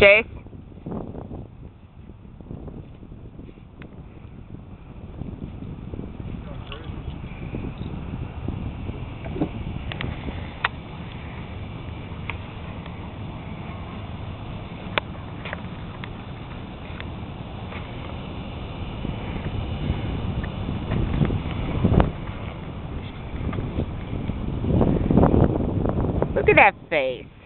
Jake, Look at that face.